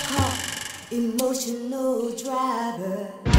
call emotional driver.